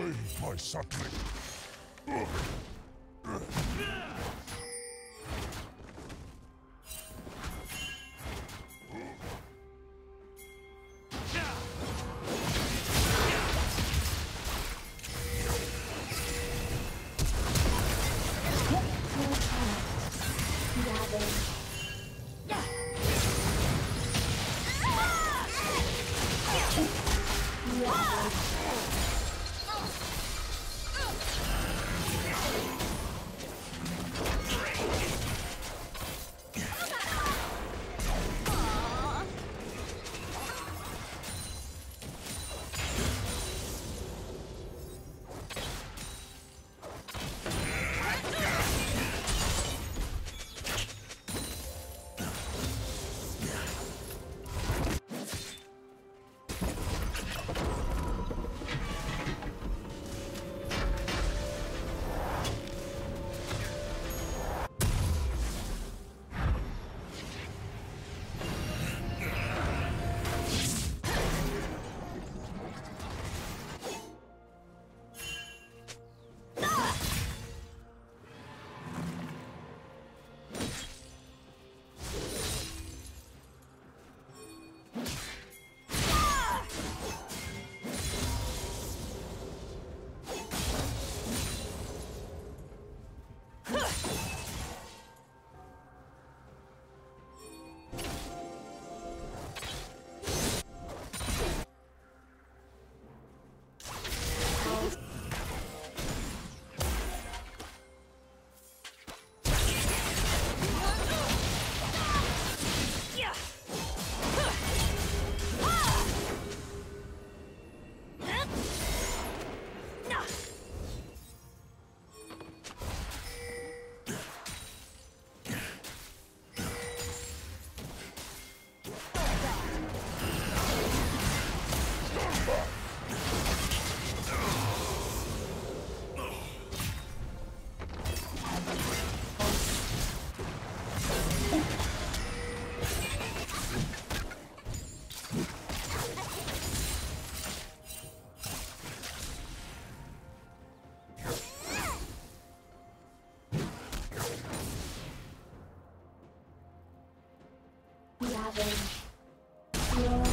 Away, my suckling. Ravage. Your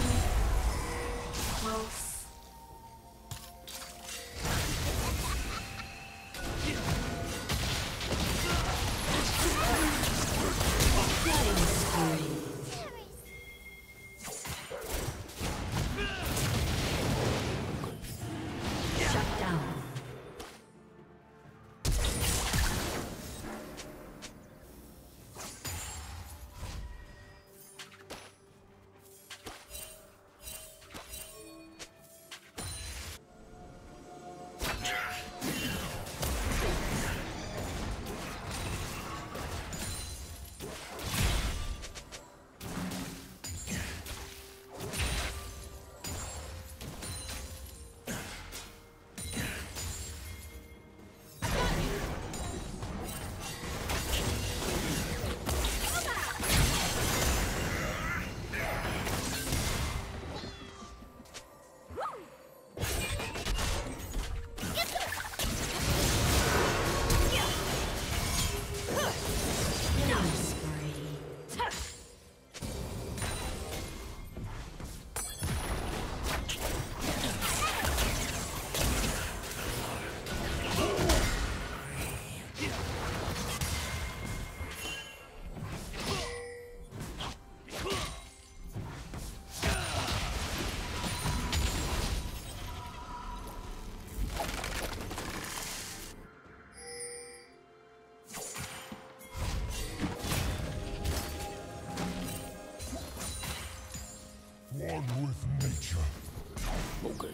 one with nature. Okay.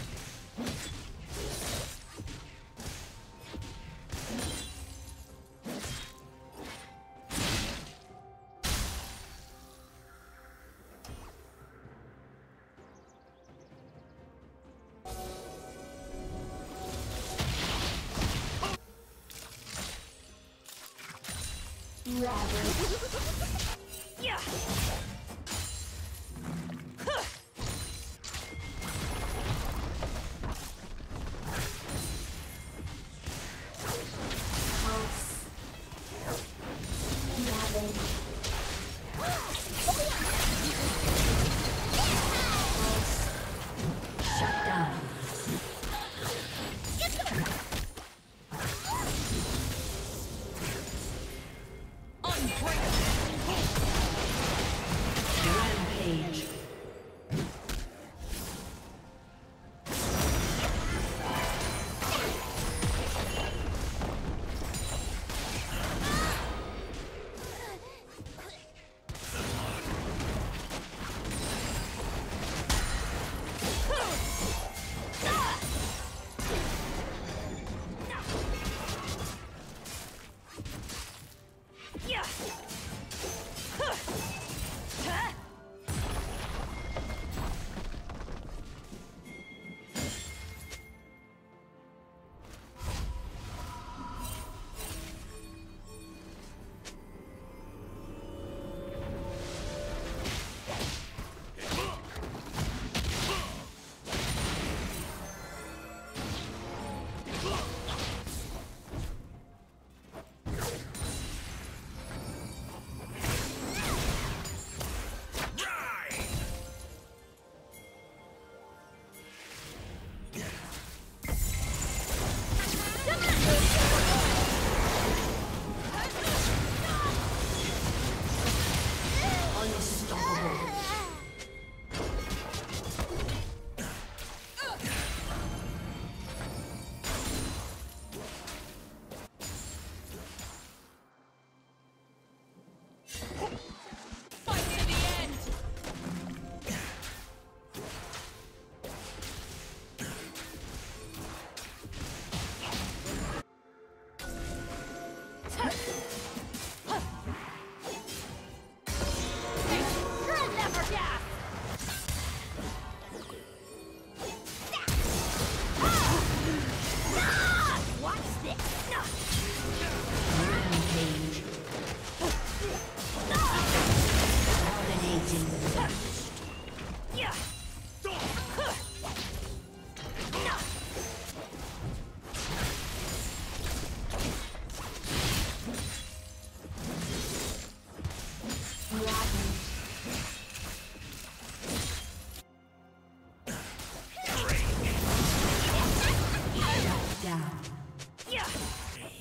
Savage.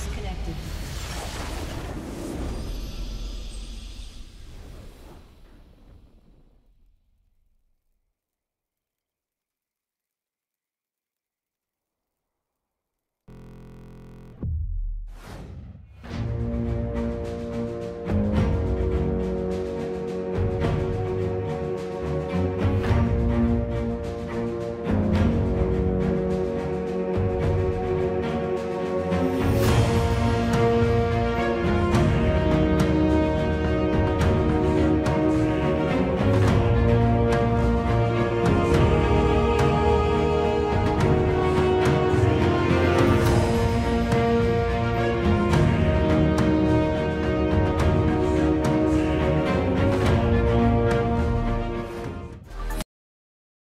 disconnected.